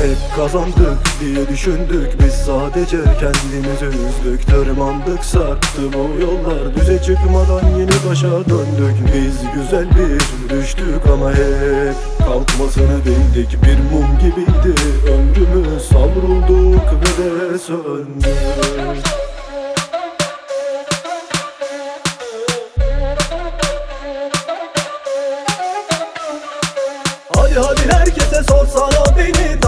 hep kazandık diye düşündük. Biz sadece kendimizi üzdük. Tırmandık sarktı bu yollar Düze çıkmadan yeni başa döndük. Biz güzel bir düştük ama hep Kalkmasını bildik. Bir mum gibiydi. Ömrümüz savrulduk ve de söndük Hadi hadi herkese sorsana beni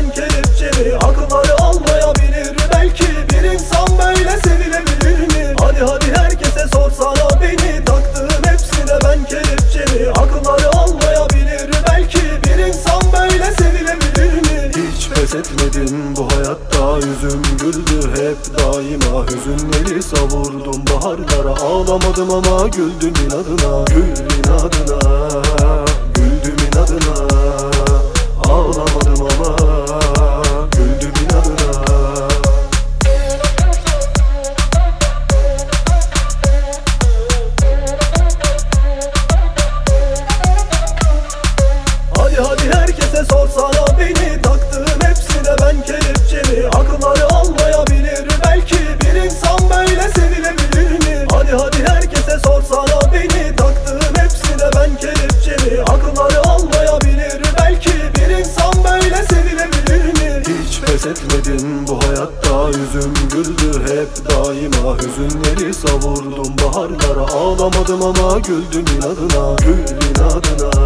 ben kelepçemi Akılları almayabilir belki Bir insan böyle sevilebilir mi? Hadi hadi herkese sorsana beni. Taktığım hepsine ben kelepçemi Akılları almayabilir belki Bir insan böyle sevilebilir mi? Hiç pes etmedim bu hayatta. Yüzüm güldü hep daima. Hüzünleri savurdum baharlara. Ağlamadım ama güldüm inadına Gül inadına pes etmedim bu hayatta. Yüzüm güldü hep daima. Hüzünleri savurdum baharlara. Ağlamadım ama güldüm inadına Gül inadına